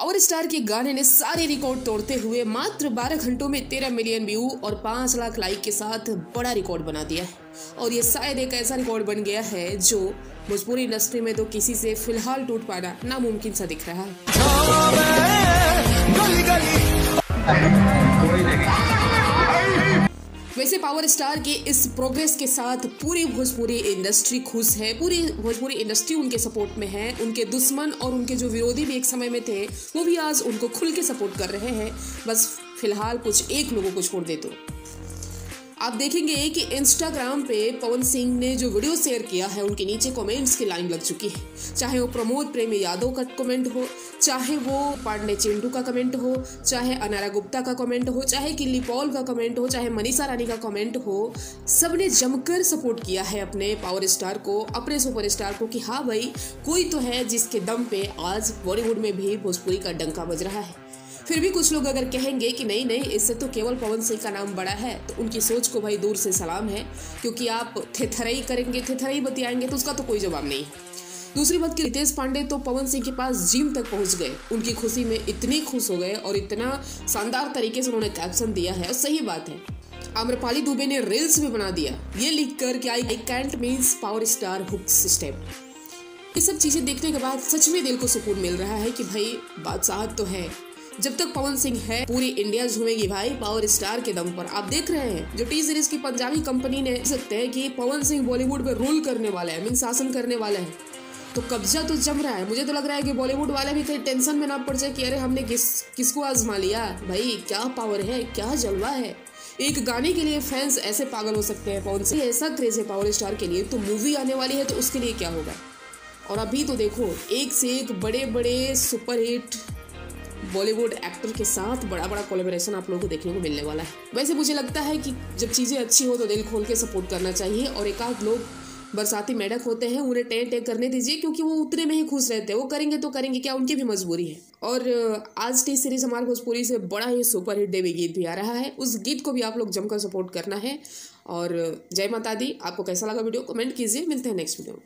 Power star के गाने ने सारे रिकॉर्ड तोड़ते हुए मात्र 12 घंटों में 13 मिलियन व्यू और 5 लाख लाइक के साथ बड़ा रिकॉर्ड बना दिया है। और ये शायद एक ऐसा रिकॉर्ड बन गया है जो भोजपुरी इंडस्ट्री में तो किसी से फ़िलहाल टूट पाना नामुमकिन सा दिख रहा है। वैसे पावर स्टार के इस प्रोग्रेस के साथ पूरी भोजपुरी इंडस्ट्री खुश है। पूरी भोजपुरी इंडस्ट्री उनके सपोर्ट में है। उनके दुश्मन और उनके जो विरोधी भी एक समय में थे, वो भी आज उनको खुल के सपोर्ट कर रहे हैं। बस फ़िलहाल कुछ एक लोगों को छोड़ दे तो आप देखेंगे कि इंस्टाग्राम पे पवन सिंह ने जो वीडियो शेयर किया है, उनके नीचे कमेंट्स की लाइन लग चुकी है। चाहे वो प्रमोद प्रेमी यादव का कमेंट हो, चाहे वो पांडे चिंटू का कमेंट हो, चाहे अनारा गुप्ता का कमेंट हो, चाहे किल्ली पॉल का कमेंट हो, चाहे मनीषा रानी का कमेंट हो सबने जमकर सपोर्ट किया है अपने पावर स्टार को, अपने सुपर स्टार को कि हाँ भाई, कोई तो है जिसके दम पे आज बॉलीवुड में भी भोजपुरी का डंका बज रहा है। फिर भी कुछ लोग अगर कहेंगे कि नहीं नहीं, इससे तो केवल पवन सिंह का नाम बड़ा है तो उनकी सोच को भाई दूर से सलाम है, क्योंकि आप थेथरई करेंगे, थेथरई बतियाएँगे तो उसका तो कोई जवाब नहीं। दूसरी बात की रितेश पांडे तो पवन सिंह के पास जिम तक पहुँच गए। उनकी खुशी में इतने खुश हो गए और इतना शानदार तरीके से उन्होंने कैप्शन दिया है, और सही बात है। आम्रपाली दुबे ने रील्स भी बना दिया। ये लिख कर कि I can't means power star hook system ये सब चीज़ें देखने के बाद सच में दिल को सुकून मिल रहा है कि भाई बादशाह तो है। जब तक पवन सिंह है, पूरी इंडिया झूमेगी भाई, पावर स्टार के दम पर। आप देख रहे हैं, जो टी सीरीज़ की पंजाबी कंपनी ने सकते हैं कि पवन सिंह बॉलीवुड पे रूल करने वाला है मीन शासन करने वाला है। तो कब्जा तो जम रहा है। मुझे तो लग रहा है कि बॉलीवुड वाले भी कहीं टेंशन में ना पड़ जाए कि अरे हमने किस, किसको आजमा लिया? भाई, क्या पावर है? क्या जलवा है? एक गाने के लिए फैंस ऐसे पागल हो सकते हैं, पवन सिंह। ऐसा क्रेज है पावर स्टार के लिए तो मूवी आने वाली है तो उसके लिए क्या होगा? और अभी तो देखो, एक से एक बड़े बड़े सुपरहिट बॉलीवुड एक्टर के साथ बड़ा बड़ा कोलेबोरेशन आप लोगों को देखने को मिलने वाला है। वैसे मुझे लगता है कि जब चीज़ें अच्छी हो तो दिल खोल के सपोर्ट करना चाहिए और एक आध लोग बरसाती मेढक होते हैं, उन्हें टें टे करने दीजिए क्योंकि वो उतने में ही खुश रहते हैं। वो करेंगे तो करेंगे, क्या उनकी भी मजबूरी है? और आज टी सीरीज़ हमारे भोजपुरी से बड़ा ही सुपर हिट देवी गीत भी आ रहा है। उस गीत को भी आप लोग जमकर सपोर्ट करना है। और, जय माता दी, आपको कैसा लगा वीडियो? कमेंट कीजिए। मिलते हैं नेक्स्ट वीडियो में।